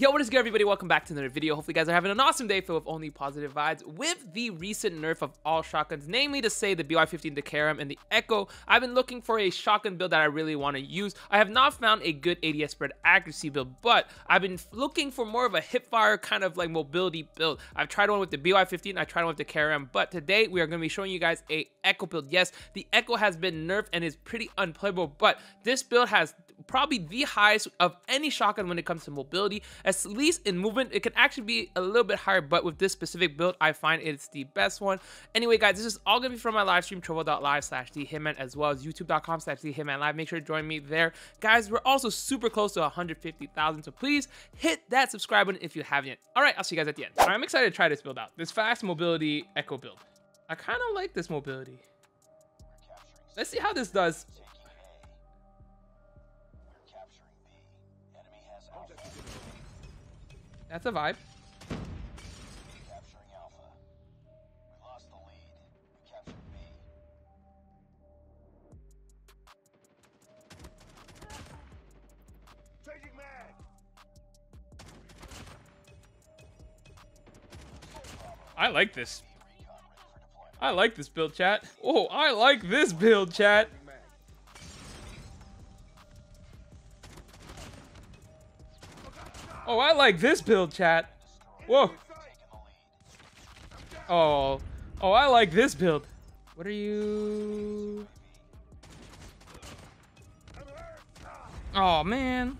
Yo, what is good, everybody? Welcome back to another video. Hopefully, you guys are having an awesome day filled with only positive vibes. With the recent nerf of all shotguns, namely to say the BY-15 Decarum and the Echo, I've been looking for a shotgun build that I really want to use. I have not found a good ADS spread accuracy build, but I've been looking for more of a hipfire kind of like mobility build. I've tried one with the BY-15, I tried one with the Decarum, but today we are going to be showing you guys a Echo build. Yes, the Echo has been nerfed and is pretty unplayable, but this build has probably the highest of any shotgun when it comes to mobility. At least in movement, it can actually be a little bit higher, but with this specific build, I find it's the best one. Anyway, guys, this is all gonna be from my live stream, trovo.live slash dHitman, as well as youtube.com slash dHitman live. Make sure to join me there. Guys, we're also super close to 150,000, so please hit that subscribe button if you haven't yet. All right, I'll see you guys at the end. Right, I'm excited to try this build out. This fast mobility echo build. I kind of like this mobility. Let's see how this does That's a vibe. I like this. I like this build, chat. Oh, I like this build, chat. Oh, I like this build, chat. Whoa. Oh. Oh, I like this build. What are you? Oh, man.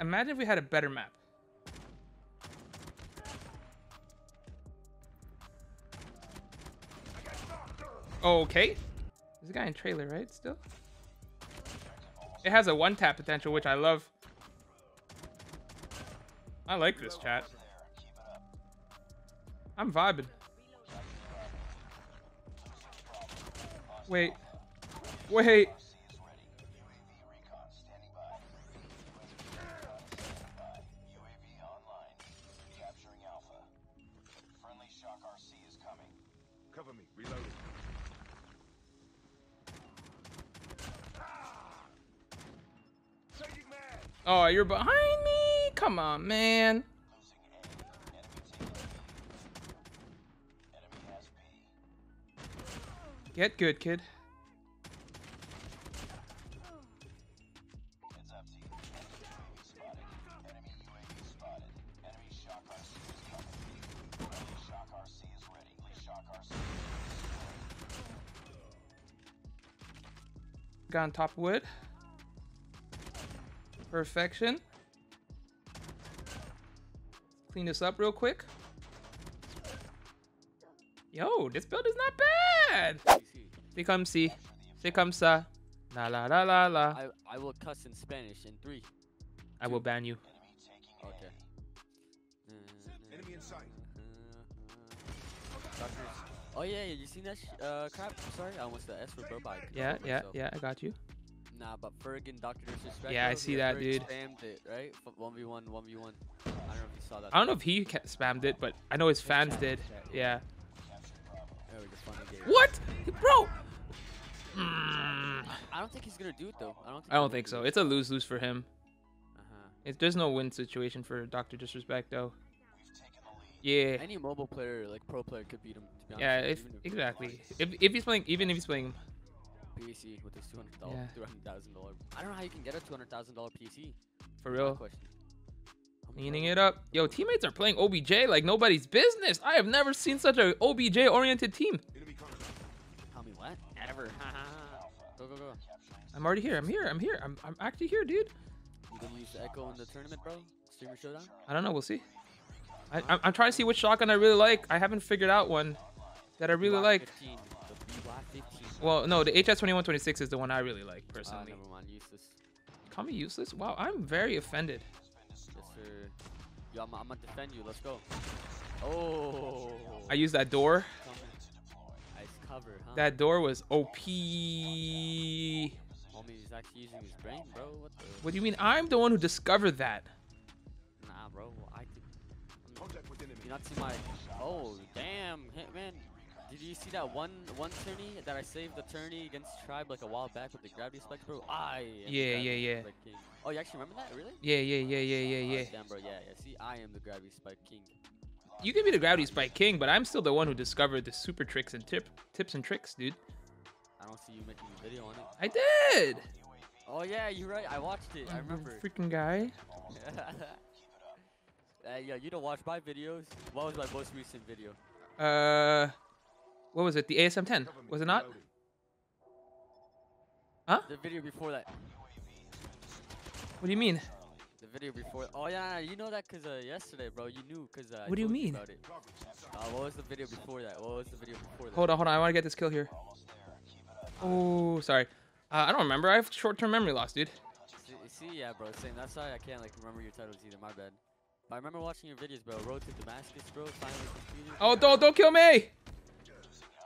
Imagine if we had a better map. Okay. There's a guy in trailer, right? Still? It has a one-tap potential, which I love. I like this chat. I'm vibing. Wait. Wait. Capturing Alpha. Friendly shock RC is coming. Cover me. Reloading. Oh, you're behind me? Come on, man. Get good, kid. Got on top wood. Perfection. Clean this up real quick. Yo, this build is not bad. C'est comme si. C'est comme ça. La la la la la. I, I will cuss in Spanish in three. I will ban you. Okay. Enemy in sight. Oh yeah, yeah, you seen that sh uh crap? Sorry, I almost the S for bro bike. Yeah, yeah, yeah, I got you. Nah, but Ferg Doctor Disrespect. Yeah, I see that, Ferg dude. Spammed it, right? One v one, one v one. I don't know if you saw that. I don't know if he ca- spammed it, but I know his fans did. yeah. There we go. What? Bro! Mm, I don't think he's gonna do it though. I don't. Think I don't think so. It's a lose-lose for him. Uh huh. It, there's no win situation for Dr. Disrespect, though. Yeah. Any mobile player, like pro player, could beat him. To be Yeah, if exactly. If if he's playing, even if he's playing, PC with this two hundred Yeah. dollars, two hundred thousand dollar. I don't know how you can get a two hundred thousand dollar PC. for real, question. How much cleaning it up. Yo, teammates are playing OBJ like nobody's business. I have never seen such a OBJ-oriented team. Enemy Tell me what? Never. go go go. I'm already here. I'm here. I'm here. I'm, I'm actually here, dude. You gonna use the Echo in the tournament, bro? Streamer showdown? I don't know. We'll see. I, I'm, I'm trying to see which shotgun I really like. I haven't figured out one that I really like. 15, the BY 15. Well, no, the HS2126 is the one I really like personally. Ah, never mind. Useless. Call me useless? Wow, I'm very offended. Yes, sir. Yo, I'm, gonna defend you. Let's go. Oh. I used that door. Nice cover, huh? That door was OP. Homie is actually using his brain, bro. What the? What do you mean? I'm the one who discovered that. Nah, bro. I did. Contact with. You not see my? Oh, damn, Hitman. Did you see that one one tourney that I saved the tourney against Tribe like a while back with the gravity spikes, bro? I Yeah, yeah, yeah. spike king. Oh, you actually remember that? Really? Yeah, yeah, yeah, yeah, yeah, Oh, yeah. damn, bro. Yeah, yeah. See, I am the gravity spike king. You can be the gravity spike king, but I'm still the one who discovered the super tricks and tip tips and tricks, dude. I don't see you making a video on it. I did. Oh yeah, you're right. I watched it. I remember. Freaking guy. Hey, yo, you don't watch my videos. What was my most recent video? Uh, what was it? The ASM 10 was it not? Huh? The video before that. What do you mean? The video before. Oh yeah, you know that 'cause uh, yesterday, bro. You knew 'cause uh, What do you mean? About it. Uh, what was the video before that? What was the video before that? Hold on, hold on. I want to get this kill here. Oh, sorry. Uh, I don't remember. I have short-term memory loss, dude. See, see, yeah, bro. Same. That's why I can't like remember your titles either. My bad. But I remember watching your videos, bro. Road to Damascus, bro. Finally completed. Oh, don't don't kill me.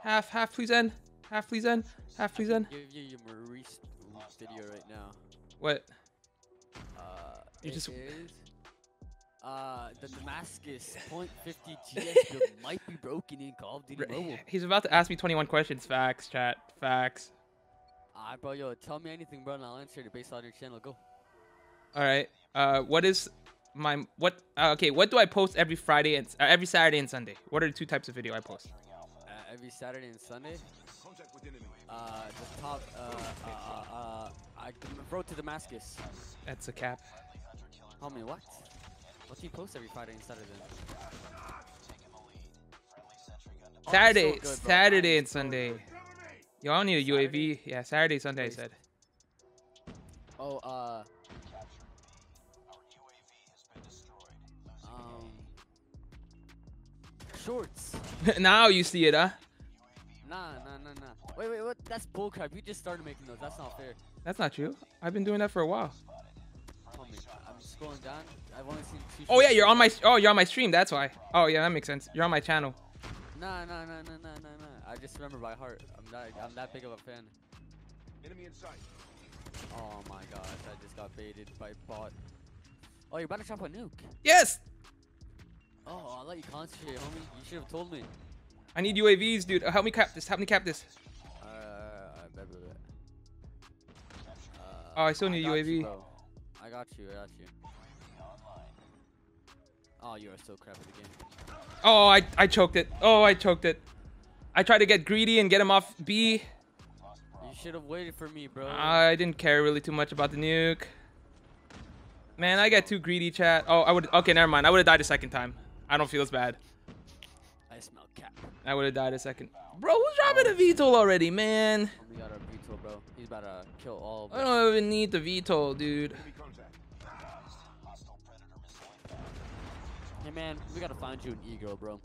Half, half, please end. Half, please end. Half, please end. Give you your Maurice video right now. What? Uh, You just- is, Uh, the Damascus .50 GS build might be broken in Call of Duty Mobile. He's about to ask me 21 questions. Facts, chat. Facts. Alright, bro, yo, tell me anything, bro, and I'll answer it based on your channel. Go. All right. Uh, what is my what? Uh, okay, what do I post every Friday and uh, every Saturday and Sunday? What are the two types of video I post? Every Saturday and Sunday. Contact with enemy. Uh, the top. Uh, uh, uh, uh I Road to Damascus. That's a cap. Tell me what? What do you post every Friday and Saturday? Then? Oh, so Saturday, good. Saturday and Sunday. good. Yo, I don't need a UAV. Saturday? Yeah, Saturday, Sunday. I said. Oh, uh. Um. Shorts. now you see it, huh? That's bullcrap. You just started making those. That's not fair. That's not true. I've been doing that for a while. I'm scrolling down. I've only seen two. Oh yeah, you're on my. Oh, you're on my stream. That's why. Oh yeah, that makes sense. You're on my channel. Nah, nah, nah, nah, nah, nah, nah. I just remember by heart. I'm that. I'm that big of a fan. Enemy in sight. Oh my gosh, I just got baited by bot. Oh, you're about to drop a nuke. Yes. Oh, I'll let you concentrate, homie. You should have told me. I need UAVs, dude. Help me cap this. Help me cap this. Uh, I. Oh, I still need got you, UAV. bro. I got you, I got you. Oh, you are so crap at the game. Oh, I I choked it. Oh, I choked it. I tried to get greedy and get him off B. You should have waited for me, bro. I didn't care really too much about the nuke. Man, I got too greedy, chat. Oh, I would. Okay, never mind. I would have died a second time. I don't feel as bad. I smell cap. I would have died a second. Bro, who's dropping a VTOL already, man? Homie got our VTOL, bro. He's about to kill all of I don't even need the VTOL, dude. Hey, man, we gotta find you an e-girl, bro.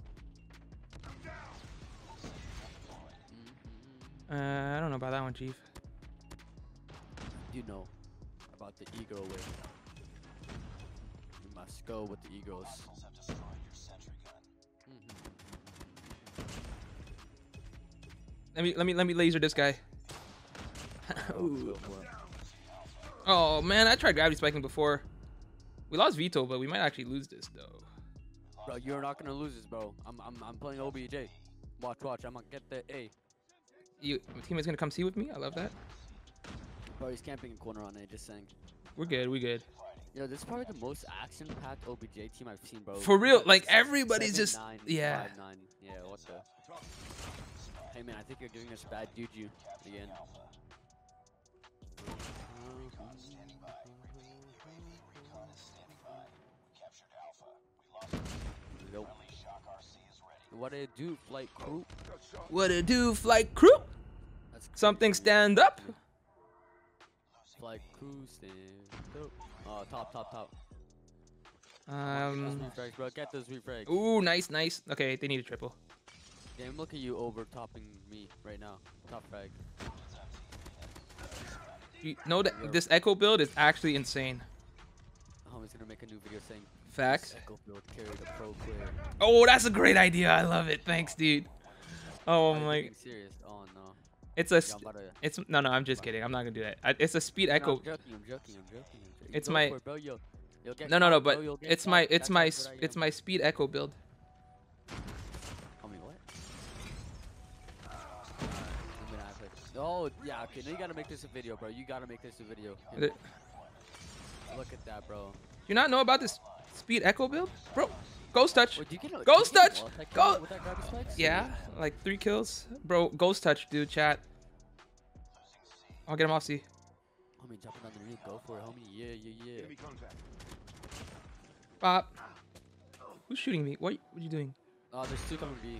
Uh, I don't know about that one, Chief. You know about the e-girl way. We must go with the e-girls. Let me let me let me laser this guy. Oh man, I tried gravity spiking before. We lost Vito, but we might actually lose this though. Bro, you're not gonna lose this, bro. I'm, I'm, I'm playing OBJ. Watch, watch. I'm gonna get the A. You, my teammate's gonna come see with me. I love that. Bro, he's camping in corner on A, just saying. We're good. We good. Yo, this is probably the most action-packed OBJ team I've seen, bro. For real, like, everybody's seven, just- nine, yeah. five, nine. Yeah, what the? Hey man, I think you're doing us bad juju again. Nope. What it do, flight crew? What it do, flight crew? Something stand up. Flight crew stand up. Oh, top, top, top. Um. refrags, bro. Get those refrags. Ooh, nice, nice. Okay, they need a triple. Game, look at you over topping me right now. Top frag. You know that this Echo build is actually insane. Homie's gonna make a new video saying Facts. Echo build carry the pro player. Oh, that's a great idea. I love it. Thanks, dude. Oh my. serious? Oh no. It's a. Yeah, st- I'm about to. It's no, no. I'm just kidding. I'm not gonna do that. I, it's a speed No, Echo. I'm joking. I'm joking. I'm joking. I'm joking. It's Go my- it, bro. Yo, you'll get No, no, no. bro, But you'll it's my. It's my. how s- good I It's my speed Echo build. Homie, what? Oh, yeah, okay. Now you gotta make this a video, bro. You gotta make this a video. Is Look at that, bro. You not know about this speed echo build? Bro, ghost touch. Wait, do you get a, Ghost do you get a touch! multi-kill Go- that? Yeah, like three kills. Bro, ghost touch, dude, chat. I'll get him off C. Homie, jumping underneath. Go for it, homie. Yeah, yeah, yeah. Enemy contact. Bop. Who's shooting me? What, what are you doing? Oh, there's two coming B.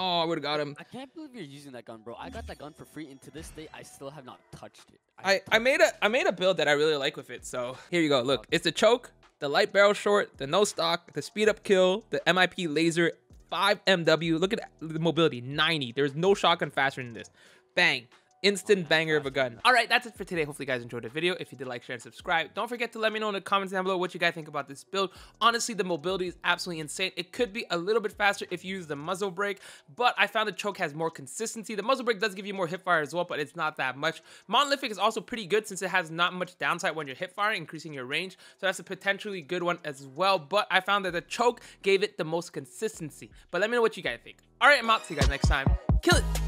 Oh, I would have got him. I can't believe you're using that gun, bro. I got that gun for free, and to this day, I still have not touched it. I, I made a I made a build that I really like with it. So here you go. Look, it's the choke, the light barrel short, the no stock, the speed up kill, the MIP laser, 5 MW. Look at the mobility, 90. There's no shotgun faster than this. Bang. Instant banger of a gun. All right, that's it for today. Hopefully, you guys enjoyed the video. If you did, like, share, and subscribe. Don't forget to let me know in the comments down below what you guys think about this build. Honestly, the mobility is absolutely insane. It could be a little bit faster if you use the muzzle brake, but I found the choke has more consistency. The muzzle brake does give you more hip fire as well, but it's not that much. Monolithic is also pretty good since it has not much downside when you're hip firing, increasing your range. So that's a potentially good one as well. But I found that the choke gave it the most consistency. But let me know what you guys think. All right, I'm out. See you guys next time. Kill it.